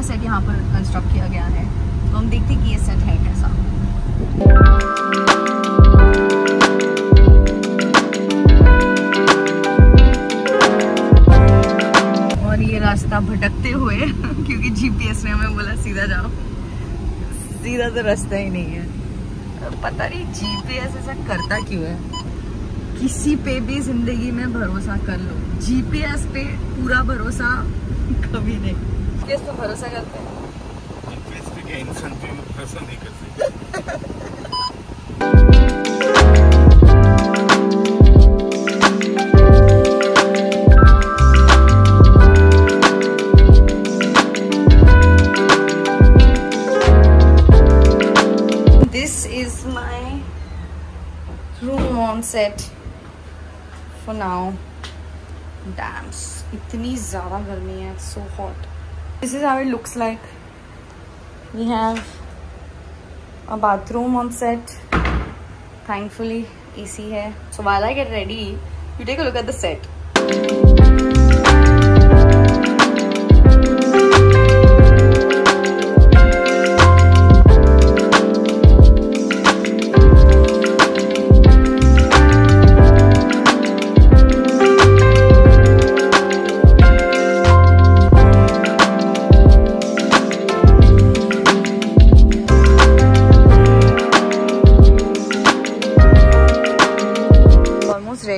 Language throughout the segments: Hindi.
सेट यहाँ पर कंस्ट्रक्ट किया गया है। तो हम देखते हैं कि ये सेट है कैसा। और ये रास्ता भटकते हुए, क्योंकि जीपीएस ने हमें बोला सीधा जाओ। सीधा तो रास्ता ही नहीं है। पता नहीं जीपीएस ऐसा करता क्यों है। किसी पे भी ज़िंदगी में भरोसा कर लो। जीपीएस पे पूरा भरोसा कभी नहीं। किस पे भरोसा करते हैं इंसान पे भरोसा नहीं कर सकते This is my room on set for now. Damn, इतनी ज़्यादा गर्मी है. So hot. This is how it looks like. We have a bathroom on set. Thankfully, AC hai. So while I get ready, you take a look at the set.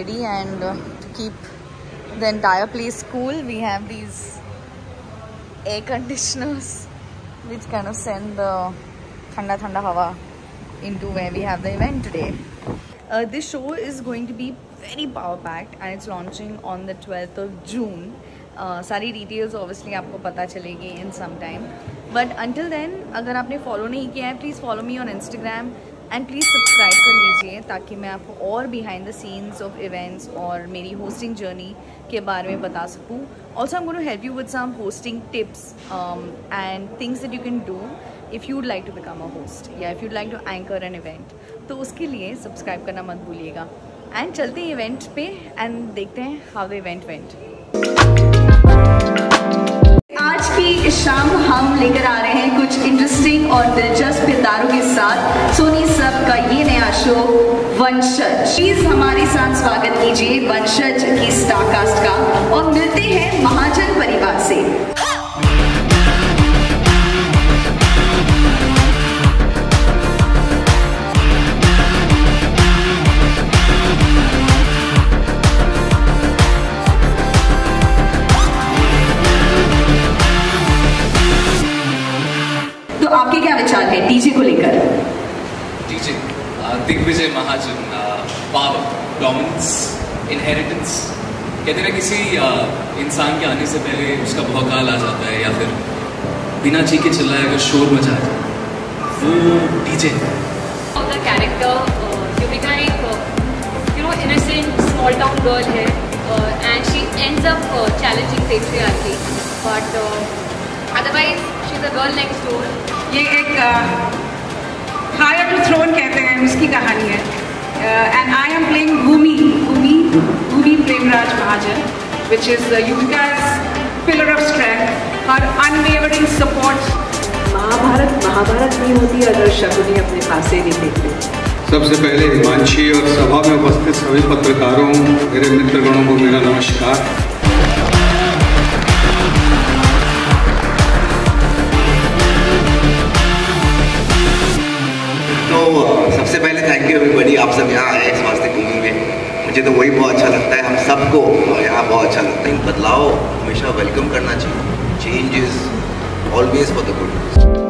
Ready and uh, to keep the entire place cool we have these air conditioners which kind of send the thanda thanda hawa into where we have the event today uh, this show is going to be very power packed and it's launching on the 12th of june uh, सारी डिटेल्स ऑब्वियसली आपको पता चलेगी in some time but until then अगर आपने फॉलो नहीं किया है please follow me on Instagram and please subscribe कर लीजिए ताकि मैं आपको और behind the scenes of events और मेरी होस्टिंग जर्नी के बारे में बता सकूँ। Also I going help you with some hosting tips and things that you can do if you'd like to become a host या if you'd like to anchor an event तो उसके लिए सब्सक्राइब करना मत भूलिएगा। एंड चलते हैं इवेंट पे एंड देखते हैं हाउ द इवेंट वेंट आज की शाम हम लेकर आ रहे हैं कुछ इंटरेस्टिंग और दिलचस्प शो वंशज प्लीज़ हमारे साथ स्वागत कीजिए वंशज की स्टार कास्ट का। और मिलते हैं महाजन परिवार से। तो आपके क्या विचार है? डीजे को लेकर। DJ Digvijay Mahajan power dominance inheritance कहते ना किसी uh, इंसान के आने से पहले उसका भौकाल आ जाता है या फिर बिना चीखे चिल्लाए अगर शोर मचा जाता है। वो DJ challenging patriarchy but uh, heir to throne कहते हैं उसकी कहानी है। And I am playing Bhumi Bhumi Bhumi Premraj Mahajan which is Yuvika's pillar of strength her unwavering support Mahabharat Mahabharat नहीं होती अगर शकुनी अपने पास ही नहीं देखते। सबसे पहले हिमांशी और सभा में उपस्थित सभी पत्रकारों मेरे मित्रगणों को मेरा नमस्कार। एवरीबडी आप सब यहाँ आए इस वास्ते घूमेंगे मुझे तो वही बहुत अच्छा लगता है, हम सबको यहाँ बहुत अच्छा लगता है। बदलाव हमेशा वेलकम करना चाहिए। Change is always for the good